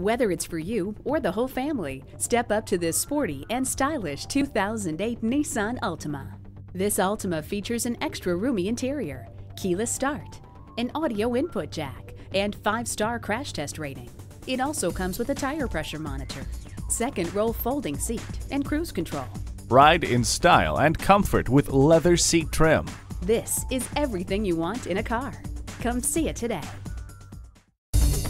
Whether it's for you or the whole family, step up to this sporty and stylish 2008 Nissan Altima. This Altima features an extra roomy interior, keyless start, an audio input jack, and 5-star crash test rating. It also comes with a tire pressure monitor, second row folding seat, and cruise control. Ride in style and comfort with leather seat trim. This is everything you want in a car. Come see it today.